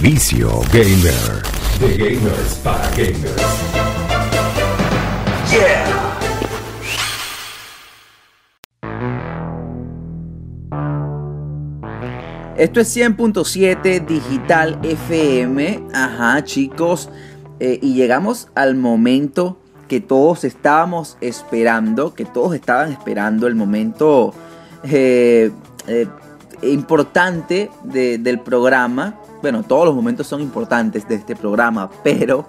Vicio Gamer. De gamers para gamers. Yeah. Esto es 100.7 Digital FM. Ajá, chicos. Eh, y llegamos al momento que todos estábamos esperando, que todos estaban esperando, el momento eh, eh, importante del programa. Bueno, todos los momentos son importantes de este programa, pero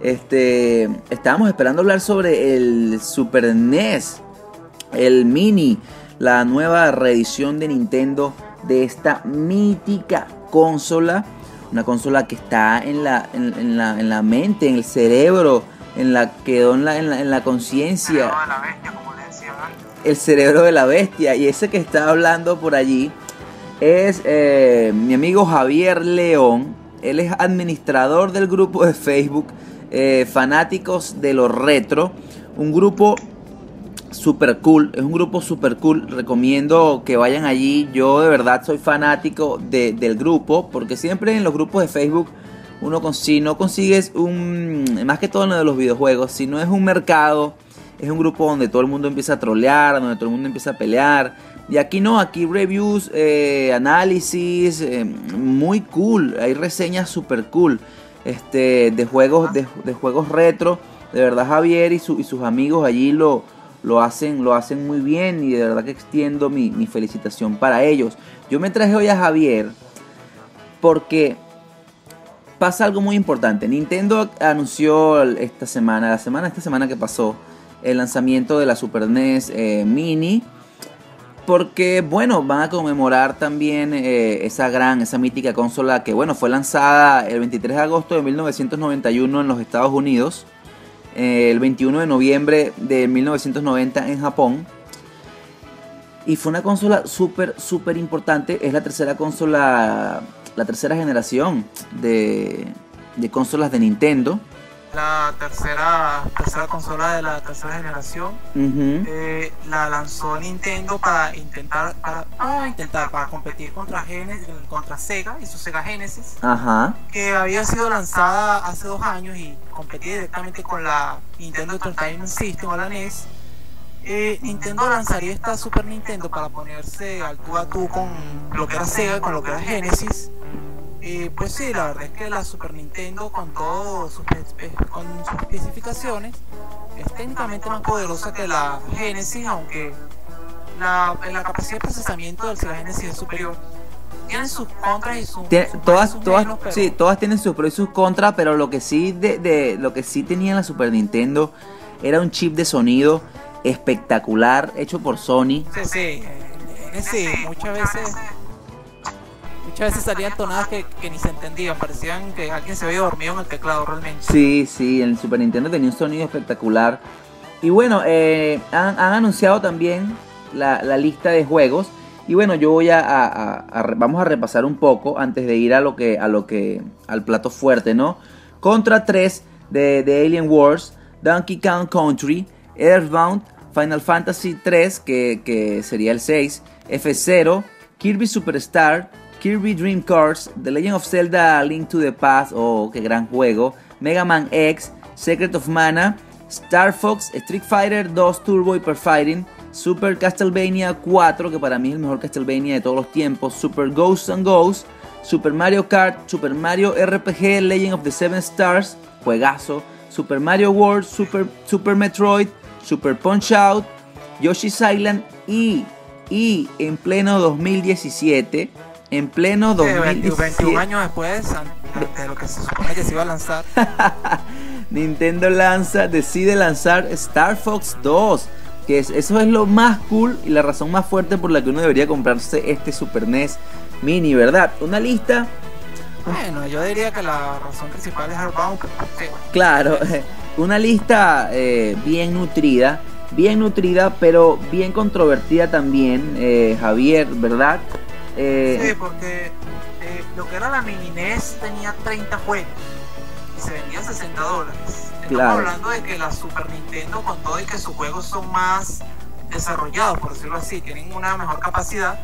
este, estábamos esperando hablar sobre el Super NES, el Mini, la nueva reedición de Nintendo de esta mítica consola. Una consola que está en la, en, la, en la mente, en el cerebro, en la quedó en la, en la, conciencia. El cerebro de la bestia. Y ese que está hablando por allí es eh, mi amigo Javier León. Él es administrador del grupo de Facebook eh, Fanáticos de lo Retro. Un grupo super cool, es un grupo super cool, recomiendo que vayan allí, yo de verdad soy fanático del grupo, porque siempre en los grupos de Facebook uno si no consigues un, más que todo en lo de los videojuegos, si no es un mercado, es un grupo donde todo el mundo empieza a trolear, donde todo el mundo empieza a pelear, y aquí no, aquí reviews, eh, análisis, eh, muy cool, hay reseñas super cool, este, de juegos, de, juegos retro, de verdad Javier y, y sus amigos allí lo lo hacen, lo hacen muy bien y de verdad que extiendo mi, felicitación para ellos. Yo me traje hoy a Javier porque pasa algo muy importante. Nintendo anunció esta semana, la semana, esta semana que pasó, el lanzamiento de la Super NES eh, Mini. Porque, bueno, van a conmemorar también eh, esa gran, esa mítica consola que, bueno, fue lanzada el 23 de agosto de 1991 en los Estados Unidos el 21 de noviembre de 1990 en Japón. Y fue una consola súper, súper importante. Es la tercera consola, la tercera generación de consolas de Nintendo la tercera, tercera consola de la tercera generación. Eh, la lanzó Nintendo para intentar, para, intentar, para competir contra, Genesis, contra Sega y su Sega Genesis, que había sido lanzada hace dos años y competía directamente con la Nintendo Entertainment System o la NES. Eh, Nintendo lanzaría esta Super Nintendo para ponerse al tú a tú con lo que era Sega, con lo que era Genesis pues sí, la verdad es que la Super Nintendo con todas sus, con sus especificaciones es técnicamente más poderosa que la Genesis, aunque la, la capacidad de procesamiento del Sega Genesis es superior. Tienen sus contras y sus, todas, todas, sí, todas tienen sus pros y sus contras, pero lo que sí de, de, lo que sí tenía la Super Nintendo era un chip de sonido espectacular hecho por Sony. Sí, sí, eh, sí, muchas veces Muchas veces salían tonadas que, ni se entendían, parecían que alguien se había dormido en el teclado realmente. Sí, sí, el Super Nintendo tenía un sonido espectacular. Y bueno, eh, han, anunciado también la, lista de juegos. Y bueno, yo voy a, vamos a repasar un poco antes de ir a lo que a lo que al plato fuerte, ¿no? Contra 3 de, de Alien Wars, Donkey Kong Country, Earthbound, Final Fantasy 3 que, que sería el 6, F0, Kirby Superstar, Kirby Dream Cars, The Legend of Zelda Link to the Past, oh, qué gran juego, Mega Man X, Secret of Mana, Star Fox, Street Fighter 2 Turbo Hyper Fighting, Super Castlevania 4, que para mí es el mejor Castlevania de todos los tiempos, Super Ghosts and Ghosts, Super Mario Kart, Super Mario RPG Legend of the Seven Stars, juegazo, Super Mario World, Super, Super Metroid, Super Punch Out, Yoshi's Island y, y en pleno 2017 en pleno 2017. 21 años después de lo que se supone que se iba a lanzar. Nintendo lanza, decide lanzar Star Fox 2. Que es, eso es lo más cool y la razón más fuerte por la que uno debería comprarse este Super NES Mini, ¿verdad? Una lista. Bueno, yo diría que la razón principal es Earthbound. Claro, una lista eh, bien nutrida, bien nutrida, pero bien controvertida también, eh, Javier, ¿verdad? Eh, sí, porque eh, lo que era la mini NES tenía 30 juegos y se vendían 60 dólares. Estamos hablando de que la Super Nintendo, con todo y que sus juegos son más desarrollados, por decirlo así, tienen una mejor capacidad,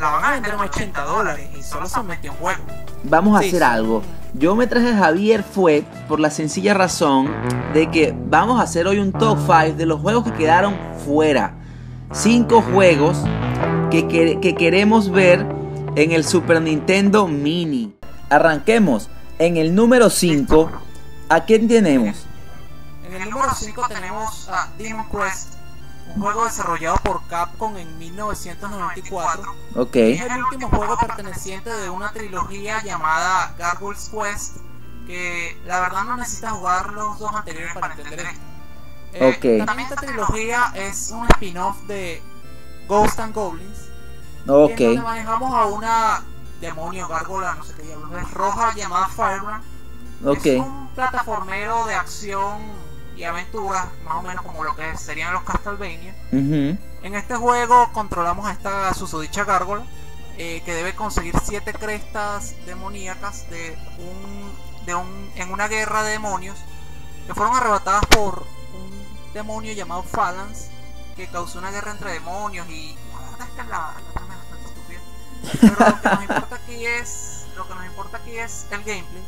la van a vender en 80 dólares y solo son 21 juegos. Vamos a Sí, hacer sí. algo. Yo me traje a Javier fue por la sencilla razón de que vamos a hacer hoy un top 5 de los juegos que quedaron fuera. Cinco juegos que, que- que queremos ver en el Super Nintendo Mini. Arranquemos. En el número 5, ¿a quién tenemos? En el número 5 tenemos a Demon Quest, un juego desarrollado por Capcom en 1994. Ok. Es el último juego perteneciente de una trilogía llamada Gargoyle's Quest, que la verdad no necesitas jugar los dos anteriores para entender esto. Eh, Ok. También esta trilogía es un spin-off de Ghost and Goblins, Ok. en donde manejamos a una demonio, gárgola, no sé qué diablos, es roja llamada Firebrand. Ok. Es un plataformero de acción y aventura, más o menos como lo que serían los Castlevania. En este juego controlamos a esta susodicha gárgola eh, que debe conseguir siete crestas demoníacas de un, de un, en una guerra de demonios que fueron arrebatadas por un demonio llamado Phalanx que causó una guerra entre demonios y la verdad es que la, la trama es bastante estúpida. Pero lo que nos importa aquí es lo que nos importa aquí es el gameplay.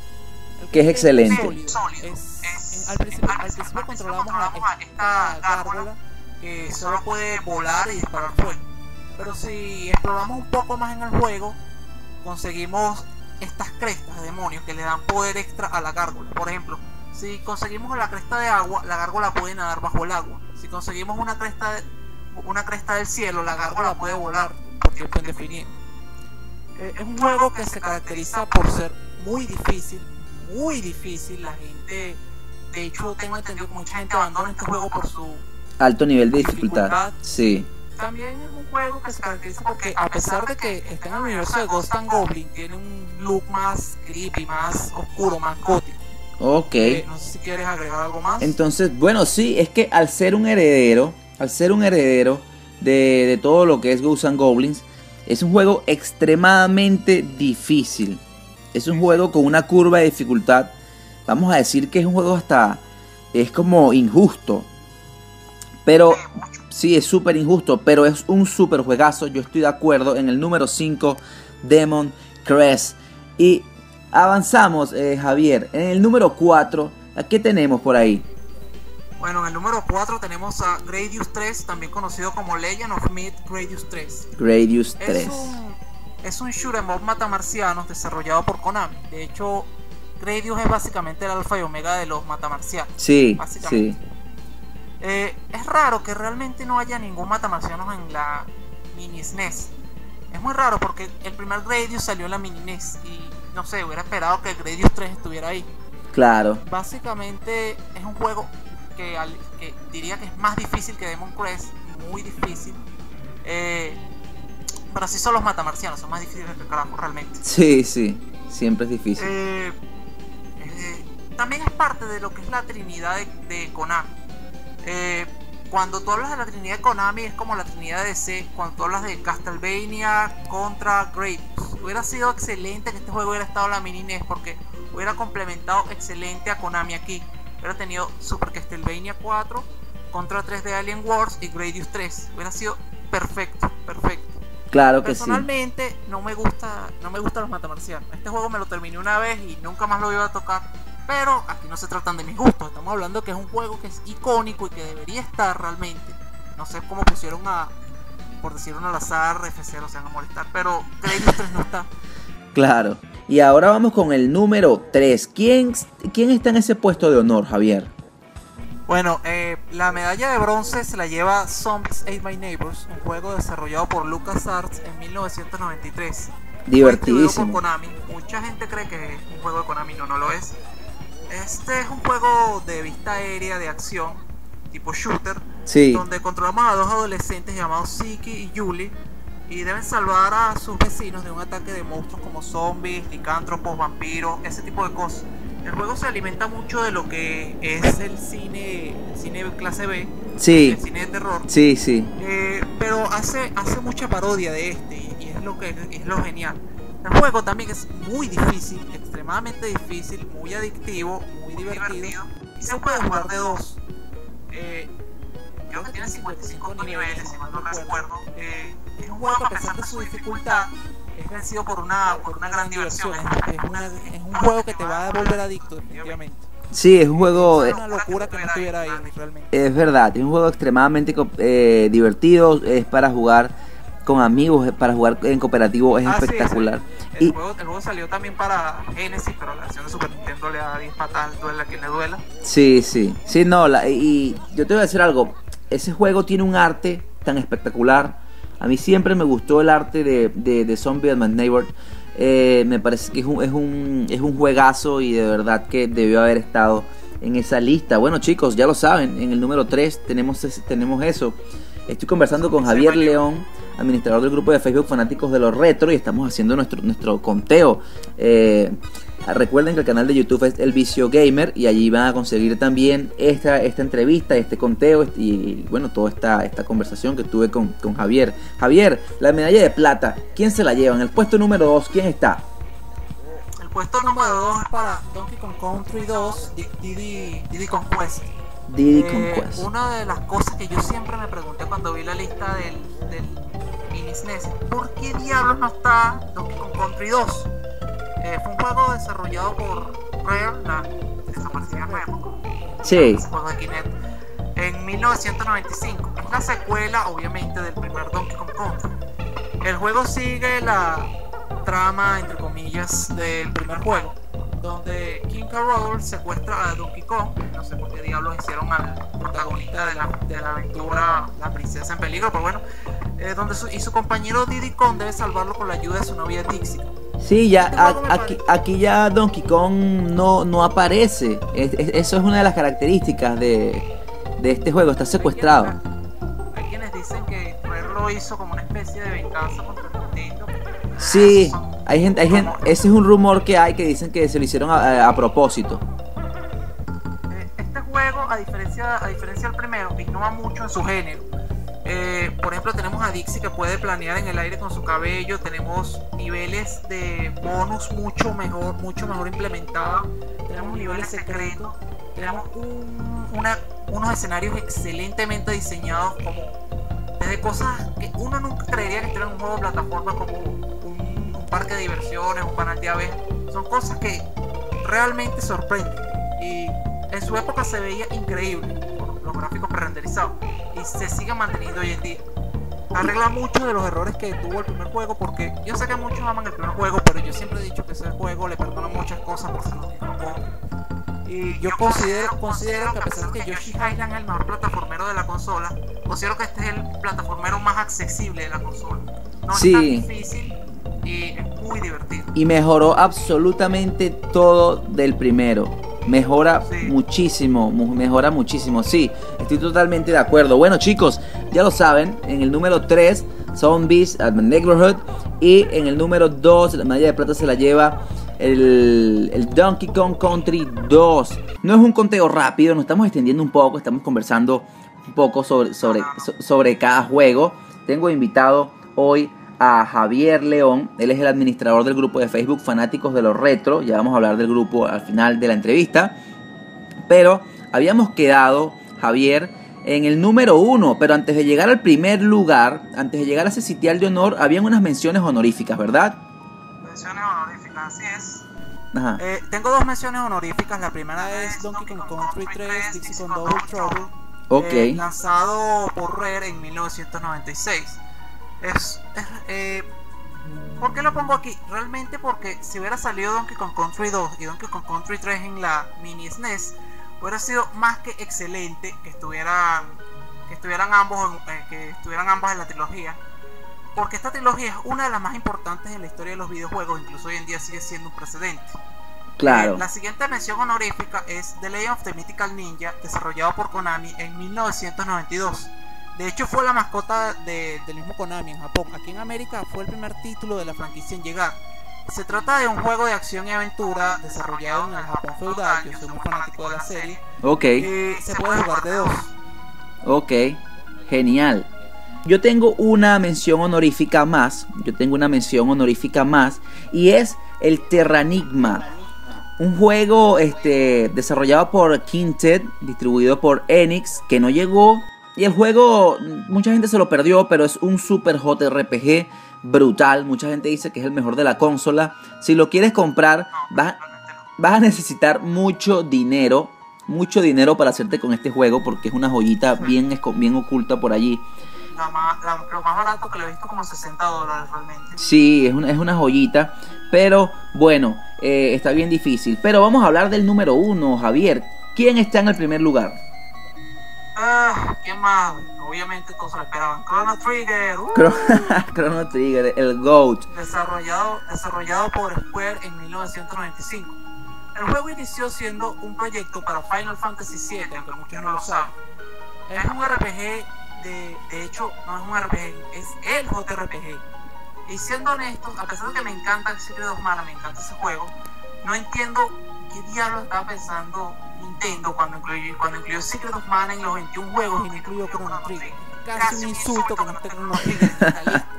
El Que es gameplay excelente. sólido. Es- en- al, principio, al principio controlamos a esta gárgola que solo puede volar y disparar fuego. Pero si exploramos un poco más en el juego, conseguimos estas crestas de demonios que le dan poder extra a la gárgola. Por ejemplo, si conseguimos la cresta de agua, la gárgola puede nadar bajo el agua. Si conseguimos una cresta de- una cresta del cielo, la gárgola puede volar por tiempo indefinido. Eh, es un juego que se caracteriza por ser muy difícil, muy difícil. La gente, de hecho, tengo entendido que mucha gente abandona este juego por su Alto nivel de dificultad. Dificultad. Sí. también es un juego que se caracteriza porque a pesar de que está en el universo de Ghost and Goblin, tiene un look más creepy, más oscuro, más gótico. Ok. Eh, no sé si quieres agregar algo más. Entonces, bueno, sí, es que al ser un heredero, al ser un heredero de, de todo lo que es Ghosts and Goblins, es un juego extremadamente difícil. Es un juego con una curva de dificultad. Vamos a decir que es un juego hasta. Es como injusto. Pero sí, es súper injusto. Pero es un súper juegazo. Yo estoy de acuerdo. En el número 5, Demon Crest. Y avanzamos, eh, Javier. En el número 4, ¿a qué tenemos por ahí? Bueno, en el número 4 tenemos a Gradius 3, también conocido como Legend of Myth Gradius 3. Gradius Es 3. un, es un shoot 'em up matamarcianos desarrollado por Konami. De hecho, Gradius es básicamente el alfa y omega de los matamarcianos. Sí, sí. Eh, es raro que realmente no haya ningún matamarcianos en la mini SNES. Es muy raro porque el primer Gradius salió en la mini NES y no sé, hubiera esperado que Gradius 3 estuviera ahí. Claro. Básicamente es un juego que, al- que diría que es más difícil que Demon Crest, muy difícil. Eh, pero así son los matamarcianos, son más difíciles que carajo realmente. Sí, sí. Siempre es difícil. Eh, eh, también es parte de lo que es la trinidad de, de Konami. Cuando tú hablas de la trinidad de Konami es como la trinidad de DC. Cuando tú hablas de Castlevania contra Gradius. Hubiera sido excelente que este juego hubiera estado la mini NES porque hubiera complementado excelente a Konami aquí. Hubiera tenido Super Castlevania 4 contra 3 de Alien Wars y Gradius 3. Hubiera sido perfecto, perfecto. Claro que sí. Personalmente no me gusta, no me gustan los matamarcianos. Este juego me lo terminé una vez y nunca más lo iba a tocar. Pero aquí no se tratan de mis gustos. Estamos hablando que es un juego que es icónico y que debería estar realmente. No sé cómo pusieron a, por decir un al azar, F0 se van a molestar. Pero Gradius 3 no está. Claro. Y ahora vamos con el número 3. ¿Quién, ¿Quién está en ese puesto de honor, Javier? Bueno, eh, la medalla de bronce se la lleva Zombies Ate My Neighbors, un juego desarrollado por LucasArts en 1993. Fue distribuido Divertidísimo. por Konami. Mucha gente cree que es un juego de Konami, no, no lo es. Este es un juego de vista aérea de acción, tipo shooter, Sí. donde controlamos a dos adolescentes llamados Siki y Julie y deben salvar a sus vecinos de un ataque de monstruos como zombies, licántropos, vampiros, ese tipo de cosas. El juego se alimenta mucho de lo que es el cine, el cine clase B, Sí. el cine de terror. Sí, sí. Eh, pero hace, hace mucha parodia de este y, y es lo que es lo genial. El juego también es muy difícil, extremadamente difícil, muy adictivo, muy divertido. Y se puede jugar de dos. Eh, creo que tiene 55 niveles, si mal no recuerdo. Eh, es un juego que a pesar de su dificultad es vencido por una, por una gran diversión. Es, es, un juego que te va a volver adicto, definitivamente. Sí, es un juego. Es una locura que no estuviera ahí, realmente. Es verdad, es un juego extremadamente eh, divertido. Es para jugar con amigos, para jugar en cooperativo. Es ah, espectacular. El, juego, el, juego, salió también para Genesis, pero la versión de Super Nintendo le da 10 patadas, duela quien le duela. Sí, sí. Sí, no, la, y yo te voy a decir algo. Ese juego tiene un arte tan espectacular a mí siempre me gustó el arte de, de, Zombie and My Neighbor. Eh, me parece que es un, es, un, es un juegazo y de verdad que debió haber estado en esa lista. Bueno chicos, ya lo saben, en el número 3 tenemos, tenemos eso. Estoy conversando con Javier León, administrador del grupo de Facebook Fanáticos de los Retro, y estamos haciendo nuestro, nuestro conteo. Eh, Recuerden que el canal de YouTube es El Vicio Gamer y allí van a conseguir también esta, esta entrevista, este conteo este, y bueno, toda esta, esta conversación que tuve con, Javier. Javier, la medalla de plata, ¿quién se la lleva? En el puesto número 2, ¿quién está? El puesto número 2 es para Donkey Kong Country 2, Diddy, Diddy Conquest. Diddy eh, Conquest. Una de las cosas que yo siempre me pregunté cuando vi la lista del, del SNES, ¿por qué diablos no está Donkey Kong Country 2? Eh, fue un juego desarrollado por Rare, la desaparecida Rare. Sí. Juego de Kinect, en 1995. Es la secuela, obviamente, del primer Donkey Kong Country. El juego sigue la trama, entre comillas, del primer juego, donde King K. secuestra a Donkey Kong. No sé por qué diablos hicieron al protagonista de la, de la aventura, la princesa en peligro, pero bueno, eh, donde su, y su compañero Diddy Kong debe salvarlo con la ayuda de su novia Dixie. Sí, ya aquí, aquí ya Donkey Kong no, no aparece. eso es una de las características de, este juego, está secuestrado. Hay quienes dicen que lo hizo como una especie de venganza contra Nintendo. Sí, hay gente, hay gente, ese es un rumor que hay que dicen que se lo hicieron a, propósito. Eh, este juego, a diferencia, a diferencia del primero, innova mucho en su género eh, por ejemplo, tenemos a Dixie que puede planear en el aire con su cabello. Tenemos niveles de bonus mucho mejor, mucho mejor implementados. Tenemos niveles secretos. Tenemos unos escenarios excelentemente diseñados como desde cosas que uno nunca creería que estuviera en un juego de plataforma como un, parque de diversiones, un canal de aves. Son cosas que realmente sorprenden. Y en su época se veía increíble los gráficos pre-renderizados y se sigue manteniendo hoy en día. Arregla muchos de los errores que tuvo el primer juego porque yo sé que muchos aman el primer juego, pero yo siempre he dicho que ese juego le perdona muchas cosas por ser y yo considero, considero que a pesar de que Yoshi Island es el mejor plataformero de la consola, considero que este es el plataformero más accesible de la consola. No sí. es tan difícil y es muy divertido. Y mejoró absolutamente todo del primero mejora muchísimo, mejora muchísimo, sí, estoy totalmente de acuerdo. Bueno chicos, ya lo saben, en el número 3, Zombies at Neighborhood, y en el número 2, la medalla de plata se la lleva el, el, Donkey Kong Country 2. No es un conteo rápido, nos estamos extendiendo un poco, estamos conversando un poco sobre, sobre, sobre cada juego. Tengo invitado hoy a Javier León. Él es el administrador del grupo de Facebook Fanáticos de los Retro. Ya vamos a hablar del grupo al final de la entrevista. Pero habíamos quedado, Javier, en el número uno. Pero antes de llegar al primer lugar, antes de llegar a ese sitial de honor, habían unas menciones honoríficas, ¿verdad? Menciones honoríficas, así es. Eh, tengo dos menciones honoríficas. La primera es Donkey Kong Country 3, Dixie Kong Double Trouble. Okay. Eh, lanzado por Rare en 1996 es, eh, ¿Por qué lo pongo aquí? Realmente porque si hubiera salido Donkey Kong Country 2 y Donkey Kong Country 3 en la mini SNES, hubiera sido más que excelente que estuvieran que estuvieran ambos eh, que estuvieran ambas en la trilogía. Porque esta trilogía es una de las más importantes en la historia de los videojuegos, incluso hoy en día sigue siendo un precedente. Claro. Eh, la siguiente mención honorífica es The Legend of the Mythical Ninja, desarrollado por Konami en 1992 de hecho, fue la mascota del mismo Konami en Japón. Aquí en América fue el primer título de la franquicia en llegar. Se trata de un juego de acción y aventura desarrollado en el Japón feudal. Yo soy muy fanático de la serie. Ok. Y se puede jugar de dos. Ok, genial. Yo tengo una mención honorífica más. Yo tengo una mención honorífica más. Y es el Terranigma. Un juego este, desarrollado por Quintet, distribuido por Enix, que no llegó y el juego, mucha gente se lo perdió, pero es un super JRPG brutal. Mucha gente dice que es el mejor de la consola. Si lo quieres comprar, vas, vas a necesitar mucho dinero. Mucho dinero para hacerte con este juego porque es una joyita bien, bien oculta por allí. lo más barato que lo he visto como 60 dólares realmente. Sí, es una, es una joyita. Pero bueno, eh, está bien difícil. Pero vamos a hablar del número uno, Javier. ¿Quién está en el primer lugar? Ah, ¿quién más? Obviamente todos lo esperaban. Chrono Trigger. Uh. Chrono Trigger, el GOAT. Desarrollado, desarrollado por Square en 1995. El juego inició siendo un proyecto para Final Fantasy VII, aunque muchos no lo saben. Es un RPG, de, de hecho, no es un RPG, es el JRPG. Y siendo honesto, a pesar de que me encanta Secret of Mana, me encanta ese juego, no entiendo qué diablo estaba pensando Nintendo cuando incluyó, cuando incluyó Secret of Mana en los 21 juegos y no incluyó Chrono Trigger. Casi un insulto no esté Chrono Trigger.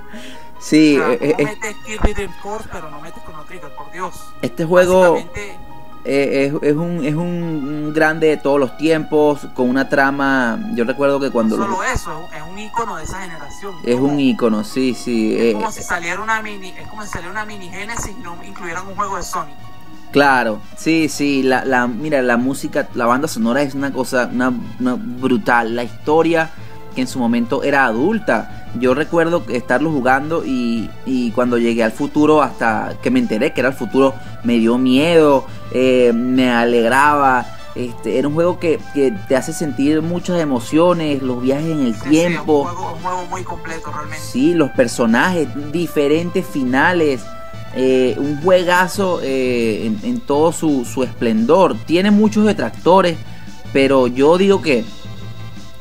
Sí, O sea, eh, eh, metes Kirby Dream pero no metes Chrono Trigger, por Dios. este juego eh, es, es un, es un grande de todos los tiempos, con una trama. Yo recuerdo que cuando no solo eso, es un, icono de esa generación. es un icono, sí, sí. Es eh, como si saliera una mini, es como si saliera una mini Genesis y no incluyeran un juego de Sonic. Claro, sí, sí, la, la, mira, la música, la banda sonora es una cosa una, una brutal, la historia que en su momento era adulta. Yo recuerdo estarlo jugando y, y cuando llegué al futuro, hasta que me enteré que era el futuro, me dio miedo, eh, me alegraba. Este, era un juego que, que te hace sentir muchas emociones, los viajes en el Sí, tiempo. es un, juego, un juego muy completo realmente. Sí, los personajes, diferentes finales. Eh, un juegazo eh, en, en todo su, su esplendor. Tiene muchos detractores, pero yo digo que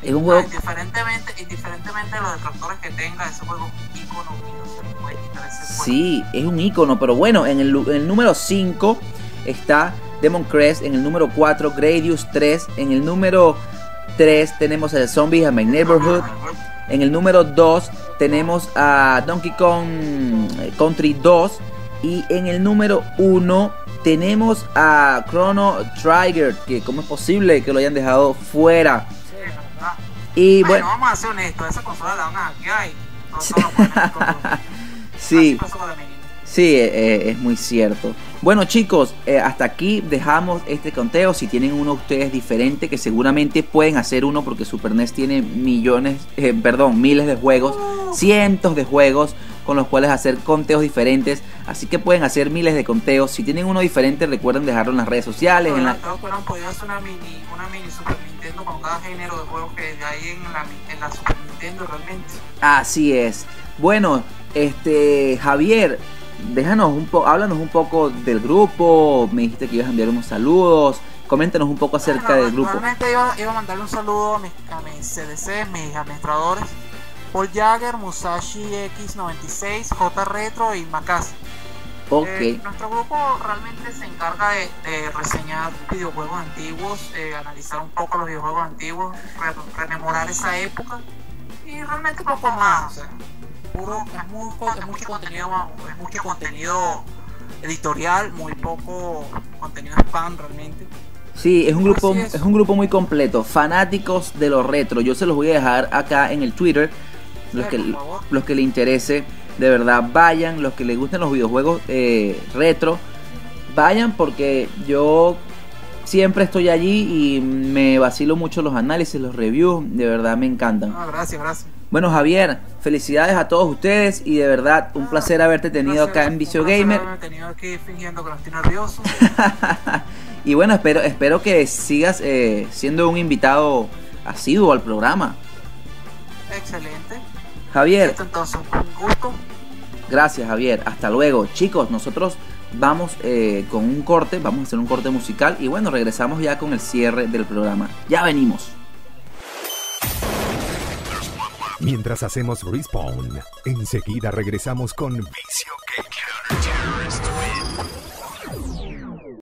es un juego. indiferentemente, indiferentemente de los detractores que tenga, ese juego es un no. Sí, es un icono, pero bueno, en el, en el número 5 está Demon Crest, en el número 4 Gradius 3, en el número 3 tenemos el Zombies in My Neighborhood, en el número 2 tenemos a Donkey Kong Country 2 y en el número 1 tenemos a Chrono Trigger, que cómo es posible que lo hayan dejado fuera. Sí, la verdad. Y Bueno, bueno, vamos a ser honestos, esa consola la van a hackear sí. Sí, eh, eh, es muy cierto. Bueno chicos, eh, hasta aquí dejamos este conteo. Si tienen uno ustedes diferente, que seguramente pueden hacer uno porque Super NES tiene millones, eh, perdón, miles de juegos, cientos de juegos con los cuales hacer conteos diferentes. Así que pueden hacer miles de conteos. Si tienen uno diferente, recuerden dejarlo en las redes sociales. En la... Podido hacer una mini, una mini Super Nintendo con cada género de juegos que hay en la, en la Super Nintendo realmente. Así es. Bueno, este Javier, déjanos un poco, háblanos un poco del grupo. Me dijiste que ibas a enviar unos saludos. Coméntanos un poco acerca Bueno, del grupo. Realmente iba, iba a mandarle un saludo a mis, a mis CDC, mis administradores. Paul Jagger, Musashi X96, J Retro y Makasi. Ok. Eh, nuestro grupo realmente se encarga de, de reseñar videojuegos antiguos, eh, analizar un poco los videojuegos antiguos, re- rememorar esa época y realmente poco más. O sea, puro, es, muy es mucho contenido, es mucho contenido editorial, muy poco contenido spam realmente. Sí, es un grupo, es. es. un grupo muy completo. Fanáticos de los retro. Yo se los voy a dejar acá en el Twitter. Los que, los que le interese, de verdad, vayan. Los que les gusten los videojuegos eh, retro, vayan porque yo siempre estoy allí y me vacilo mucho los análisis, los reviews. De verdad me encantan. Ah, gracias, gracias. Bueno, Javier, felicidades a todos ustedes y de verdad un placer haberte tenido acá en Vicio Gamer. tenido aquí fingiendo que no estoy nervioso. y bueno, espero, espero que sigas eh, siendo un invitado asiduo al programa. Excelente. Javier, Esto entonces, un gusto. gracias Javier. Hasta luego. Chicos, nosotros vamos eh, con un corte, vamos a hacer un corte musical y bueno, regresamos ya con el cierre del programa. Ya venimos. Mientras hacemos respawn, enseguida regresamos con Vicio